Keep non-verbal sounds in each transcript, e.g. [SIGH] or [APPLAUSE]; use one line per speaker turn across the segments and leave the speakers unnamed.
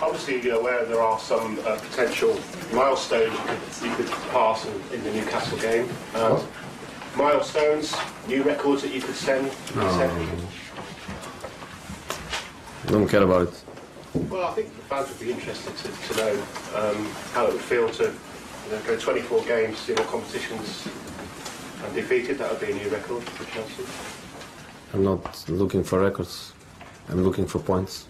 Obviously, you're aware there are some uh, potential milestones you could, you could pass in, in the Newcastle game. Um, milestones, new records that you could send.
Don't care about it.
Well, I think the fans would be interested to, to know um, how it would feel to you know, go 24 games in all competitions undefeated. That would be a new record for Chelsea.
I'm not looking for records. I'm looking for points.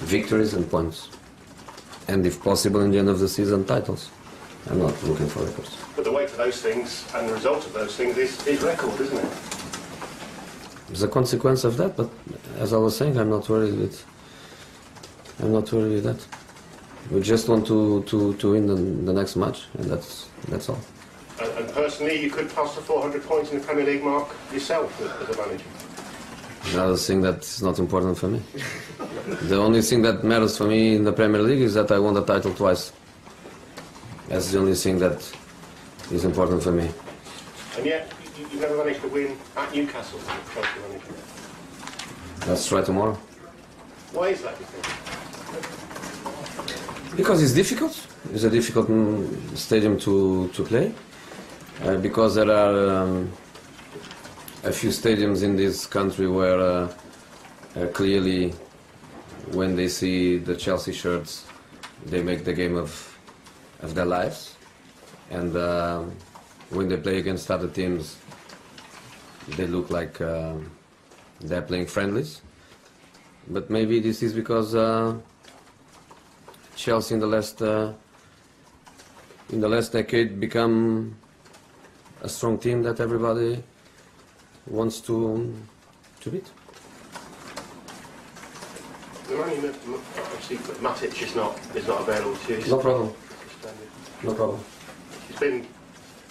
Victories and points. And if possible, in the end of the season, titles. I'm not looking for records.
But the way to those things and the result of those things is, is record, isn't it?
It's a consequence of that, but as I was saying, I'm not worried with. I'm not worried with that. We just want to, to, to win the, the next match, and that's that's all.
And, and personally, you could pass the 400 points in the Premier League mark yourself as, as a manager.
Another thing that's not important for me. the only thing that matters for me in the Premier League is that I won the title twice. That's the only thing that is important for me.
And yet, you, you've never managed to win at Newcastle
Let's try tomorrow.
Why is that, do you think?
Because it's difficult. It's a difficult mm, stadium to, to play. Uh, because there are um, a few stadiums in this country where uh, uh, clearly when they see the Chelsea shirts, they make the game of, of their lives. And uh, when they play against other teams, they look like uh, they're playing friendlies. But maybe this is because uh, Chelsea in the last uh, in the last decade become a strong team that everybody wants to to beat.
Obviously, Matic is not, is not available to you.
No problem. No problem.
He's been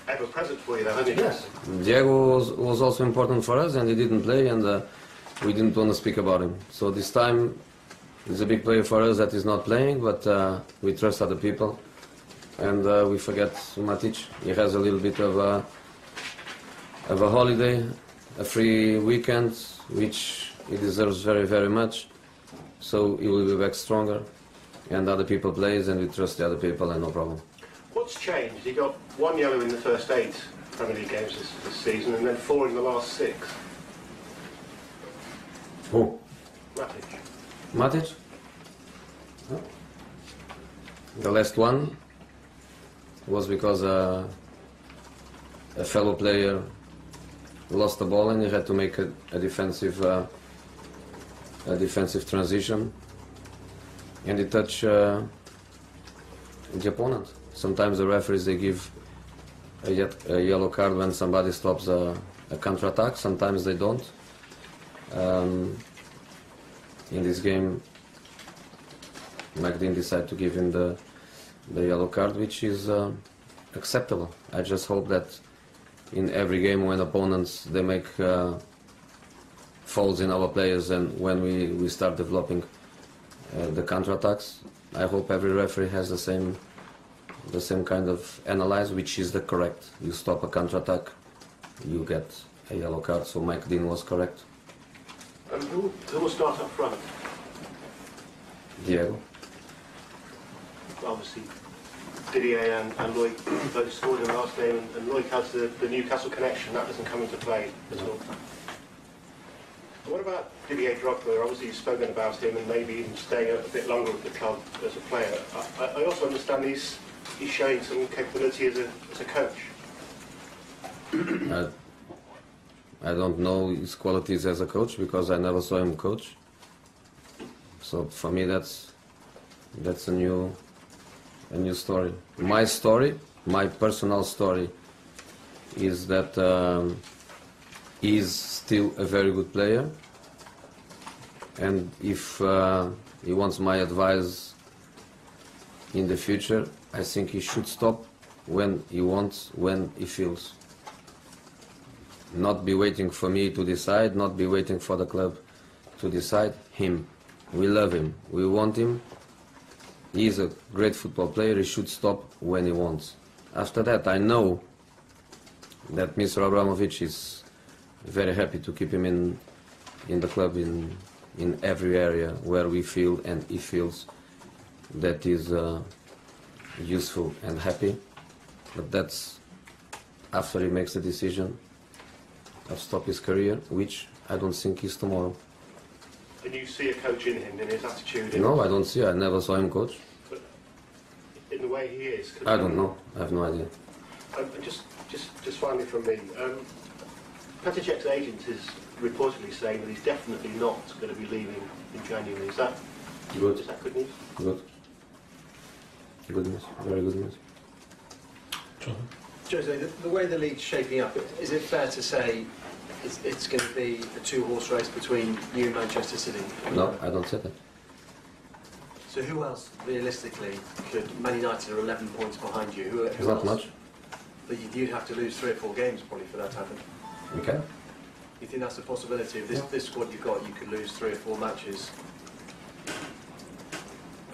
ever present for you, though, hasn't he?
Yes. Diego was, was also important for us, and he didn't play, and uh, we didn't want to speak about him. So this time, he's a big player for us that is not playing, but uh, we trust other people, and uh, we forget Matic. He has a little bit of a of a holiday, a free weekend, which he deserves very, very much. So he will be back stronger, and other people plays, and we trust the other people, and no problem.
What's changed? He got one yellow in the first eight Premier League games this, this season, and then four in the last six.
Who?
Matic.
Matic? No. The last one was because uh, a fellow player lost the ball and he had to make a, a defensive uh, a defensive transition and he touched uh, the opponent. Sometimes the referees they give a, yet, a yellow card when somebody stops a, a counter-attack. Sometimes they don't. Um, in this game, Mike Dean decided to give him the the yellow card, which is uh, acceptable. I just hope that in every game when opponents they make uh, faults in our players and when we, we start developing uh, the counter-attacks, I hope every referee has the same the same kind of analyze, which is the correct. You stop a counter-attack, you get a yellow card. So Mike Dean was correct.
And who, who will start up front?
Diego.
Obviously, Didier and, and Loic both scored in the last game, and, and Loic has the, the Newcastle connection. That doesn't come into play at all. What about Didier Drogba? Obviously, you've spoken about him and maybe even staying a, a bit longer with the club as a player. I, I- also understand he's, he's showing some capability as a, as a coach. [CLEARS THROAT]
I, I don't know his qualities as a coach because I never saw him coach. So for me, that's that's a new a new story. My story, my personal story, is that um, he's still a very good player, and if uh, he wants my advice in the future, I think he should stop when he wants, when he feels not be waiting for me to decide, not be waiting for the club to decide. Him. We love him. We want him. He is a great football player. He should stop when he wants. After that, I know that Mr. Abramovich is very happy to keep him in in the club in in every area where we feel and he feels that is uh, useful and happy. But that's after he makes the decision of stop his career, which I don't think is tomorrow.
And you see a coach in him, in his attitude, in,
No, I don't see. I never saw him coach.
in the way he is.
I don't know. I have no idea.
Um, and just, just, just finally from me, um, Petr Cech's agent is reportedly saying that he's definitely not going to be leaving in January. Is that,
Good.
is that good news?
Good. Good news. Very good news.
Jose, the, the way the league's shaping up, is it fair to say it's, it's going to be a two-horse race between you and Manchester City?
No, I don't say that.
So who else, realistically, could Man United are 11 points behind you? Who, who
not
else?
much.
But you'd, you'd have to lose three or four games probably for that to happen.
Okay.
You think that's a possibility? Of this, this squad you've got, you could lose three or four matches.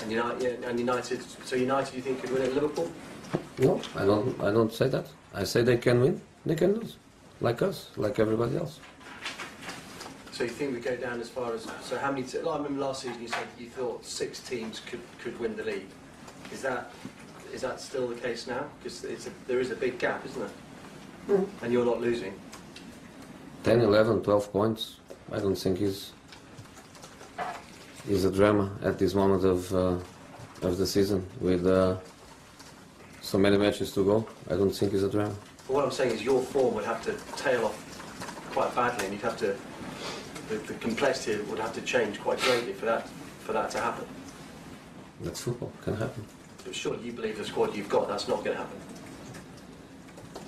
And United, yeah, and United, so United, you think could win at Liverpool?
No, I don't. I don't say that. I say they can win. They can lose, like us, like everybody else.
So you think we go down as far as so how many? T- like I remember last season you said you thought six teams could could win the league. Is that is that still the case now? Because it's a, there is a big gap, isn't there? And you're not losing.
10, 11, 12 points. I don't think is is a drama at this moment of uh, of the season with uh, so many matches to go. I don't think is a drama.
But what I'm saying is your form would have to tail off quite badly, and you'd have to the, the complexity would have to change quite greatly for that for that to happen.
That's football. Can happen.
But surely you believe the squad you've got, that's not going to happen.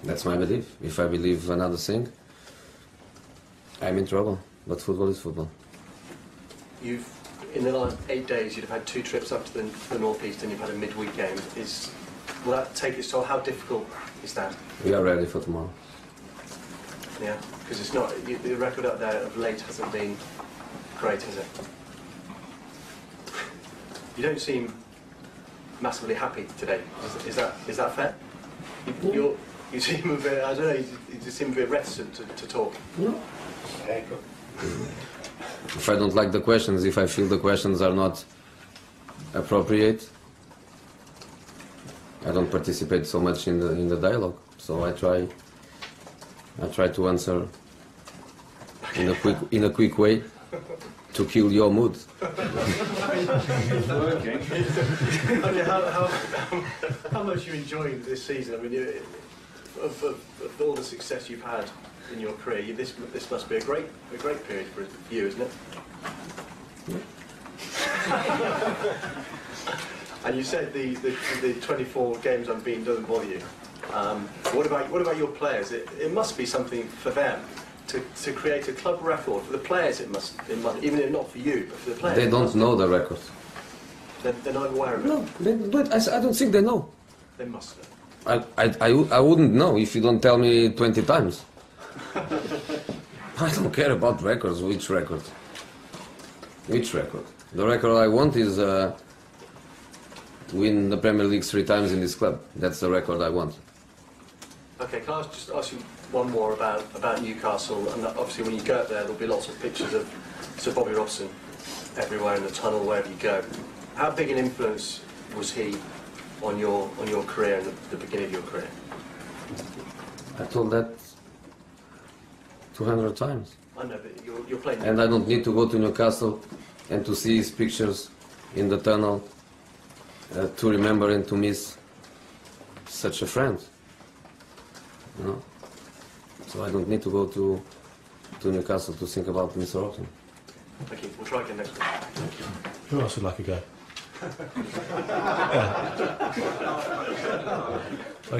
That's my belief. If I believe another thing, I'm in trouble. But football is football.
You've in the last eight days you'd have had two trips up to the, the northeast, and you've had a midweek game. Is will that take its toll? How difficult is that?
We are ready for tomorrow.
Yeah, because it's not you, the record up there of late hasn't been great, has it? You don't seem massively happy today. Is, is that is that fair? You, you're, you seem a bit I don't know. You, you just seem a bit reticent to, to talk.
If I don't like the questions, if I feel the questions are not appropriate, I don't participate so much in the in the dialogue. So I try I try to answer in a quick in a quick way to kill your mood. [LAUGHS]
I mean, [LAUGHS] how, how, how much you enjoying this season? I mean, you, of, of, of all the success you've had in your career, you, this this must be a great a great period for you, isn't it? [LAUGHS] and you said the, the, the 24 games unbeaten doesn't bother you. Um, what about what about your players? It, it must be something for them to, to create a club record for the players. It must, it must even if not for you, but for the players.
They don't know the record.
They're, they're not aware of it.
No, they don't. I, I don't think they know.
They must know.
I, I, I, I wouldn't know if you don't tell me 20 times. I don't care about records. Which record? Which record? The record I want is uh, win the Premier League three times in this club. That's the record I want.
Okay, can I just ask you one more about, about Newcastle? And obviously, when you go up there, there'll be lots of pictures of Sir Bobby Robson everywhere in the tunnel, wherever you go. How big an influence was he on your on your career and the, the beginning of your career?
I told that 200 times.
I know, but you're, you're playing.
And I don't need to go to Newcastle and to see his pictures in the tunnel uh, to remember and to miss such a friend. You know? So I don't need to go to, to Newcastle to think about Mr. Robson.
Thank you. We'll try again next week.
Who else would like a go? [LAUGHS] [LAUGHS]